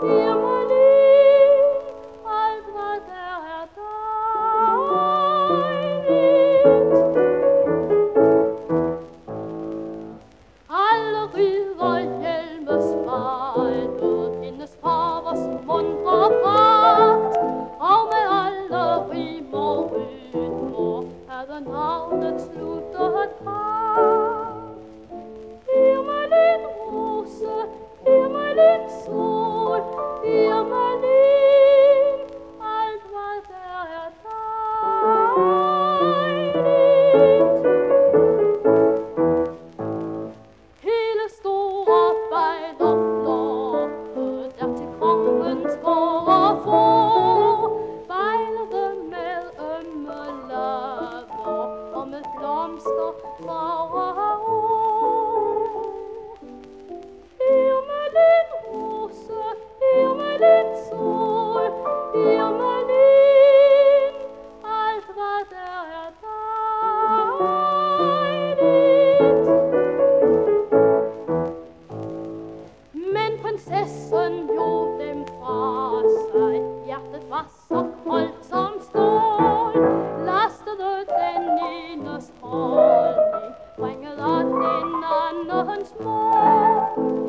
Hier Ihr mein Sohn, ihr mein More.